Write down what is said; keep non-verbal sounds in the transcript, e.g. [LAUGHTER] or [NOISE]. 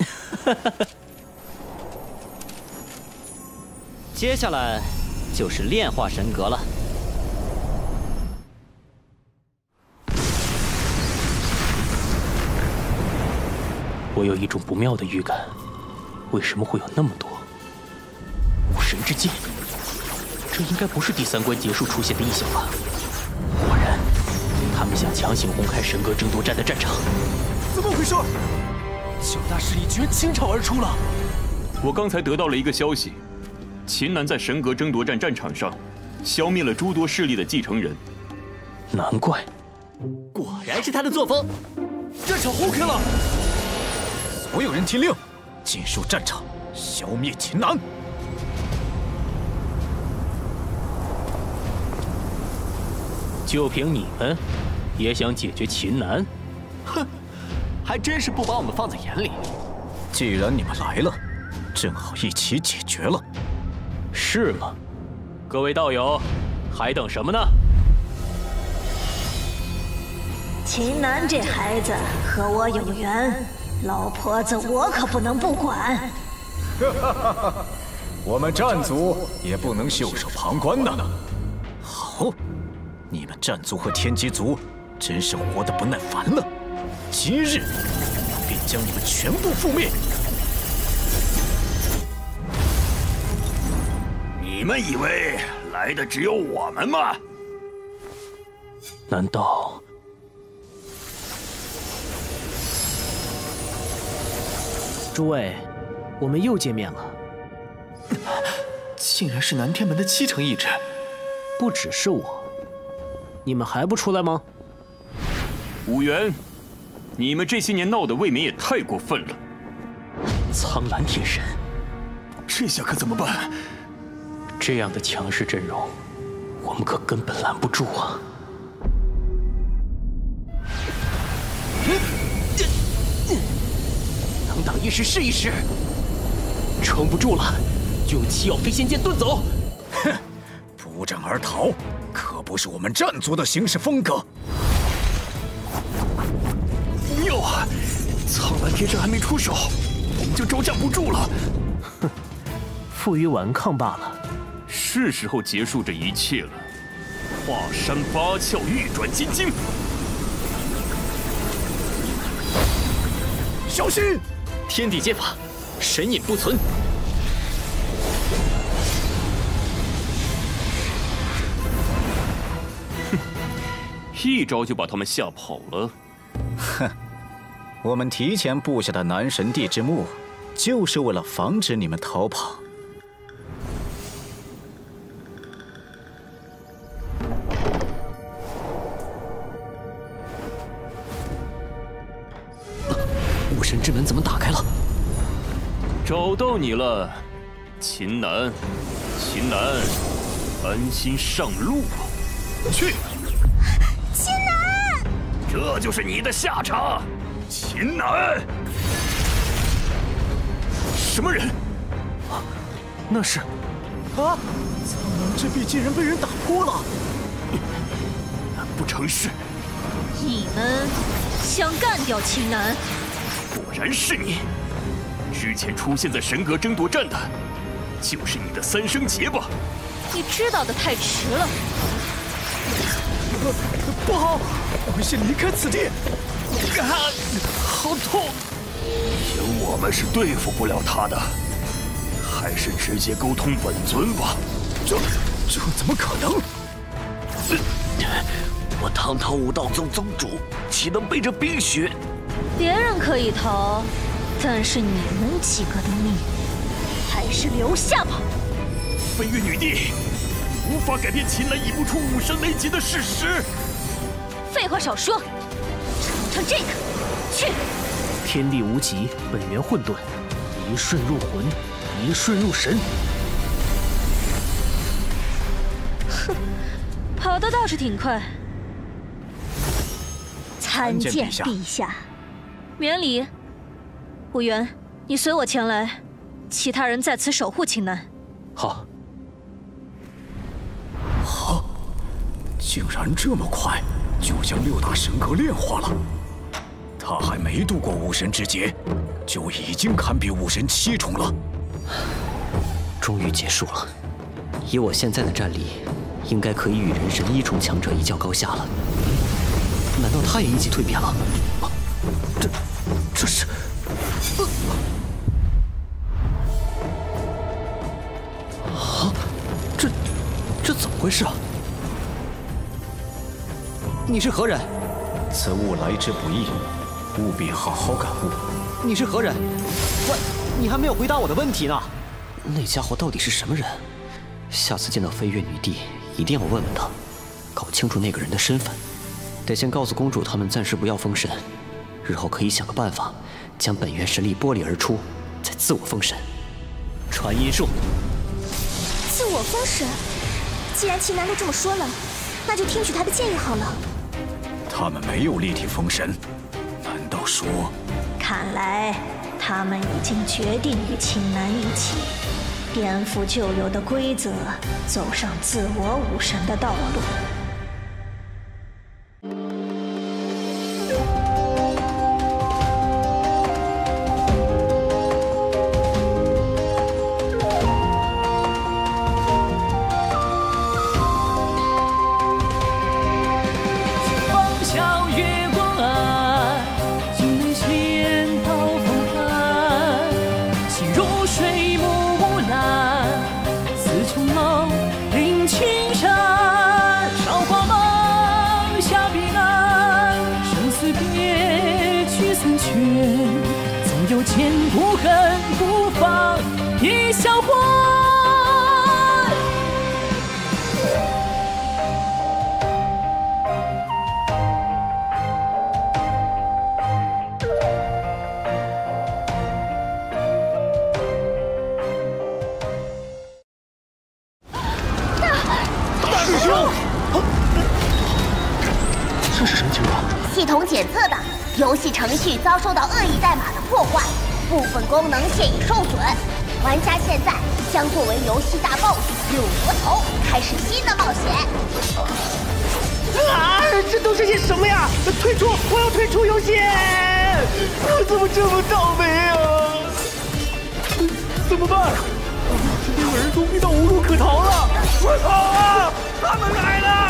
[LAUGHS] 接下来就是炼化神格了。我有一种不妙的预感，为什么会有那么多武神之剑？这应该不是第三关结束出现的异象吧？果然，他们想强行轰开神格争夺战的战场。怎么回事？九大势力居然倾巢而出了！我刚才得到了一个消息，秦南在神格争夺战战场上消灭了诸多势力的继承人。难怪，果然是他的作风。战场 OK 了，所有人听令，进入战场，消灭秦南。就凭你们，也想解决秦南？哼，还真是不把我们放在眼里。既然你们来了，正好一起解决了。是吗？各位道友，还等什么呢？秦南这孩子和我有缘，老婆子我可不能不管。哈哈哈！我们战族也不能袖手旁观呐。好。你们战族和天机族真是活得不耐烦了，今日便将你们全部覆灭！你们以为来的只有我们吗？难道？诸位，我们又见面了。竟然是南天门的七成意志，不只是我。你们还不出来吗？五元，你们这些年闹的未免也太过分了。苍蓝天神，这下可怎么办？这样的强势阵容，我们可根本拦不住啊！能挡一时是一时，撑不住了就用七曜飞仙剑遁走。哼，不战而逃。可不是我们战族的行事风格。不要啊！苍蓝天神还没出手，我们就招架不住了。哼，负隅顽抗罢了。是时候结束这一切了。华山八窍玉转金睛，小心！天地剑法，神隐不存。哼一招就把他们吓跑了。哼，我们提前布下的南神帝之墓，就是为了防止你们逃跑。武神之门怎么打开了？找到你了，秦南，秦南，安心上路吧，去。这就是你的下场，秦南！什么人？啊，那是……啊！苍狼之壁竟然被人打破了！难不成是……你们想干掉秦南？果然是你！之前出现在神阁争夺战的，就是你的三生劫吧？你知道的太迟了。不好，我们先离开此地。啊，好痛！凭我们是对付不了他的，还是直接沟通本尊吧。这这怎么可能？我堂堂武道宗宗主，岂能背着冰雪？别人可以逃，但是你们几个的命，还是留下吧。飞月女帝。无法改变秦岚已不出武神雷劫的事实。废话少说，尝尝这个，去。天地无极，本源混沌，一瞬入魂，一瞬入神。哼，跑的倒是挺快。参见陛下。免礼。武元，你随我前来，其他人在此守护秦南。好。竟然这么快就将六大神格炼化了！他还没度过武神之劫，就已经堪比武神七重了。终于结束了，以我现在的战力，应该可以与人神一重强者一较高下了。难道他也一起蜕变了？这，这是……啊，这，这怎么回事啊？你是何人？此物来之不易，务必好好感悟。你是何人？喂，你还没有回答我的问题呢。那家伙到底是什么人？下次见到飞月女帝，一定要问问他，搞清楚那个人的身份。得先告诉公主他们暂时不要封神，日后可以想个办法，将本源神力剥离而出，再自我封神。传音术。自我封神？既然秦南都这么说了，那就听取他的建议好了。他们没有立体封神，说？看来他们已经决定与青南一起颠覆旧有的规则，走上自我武神的道路。师兄，这是什么情况？系统检测到游戏程序遭受到恶意代码的破坏，部分功能现已受损。玩家现在将作为游戏大 BOSS 六魔头，开始新的冒险。啊！这都是些什么呀？退出！我要退出游戏！我怎么这么倒霉啊？怎么办？这六个人都逼到无路可逃了！快跑啊！他们来了！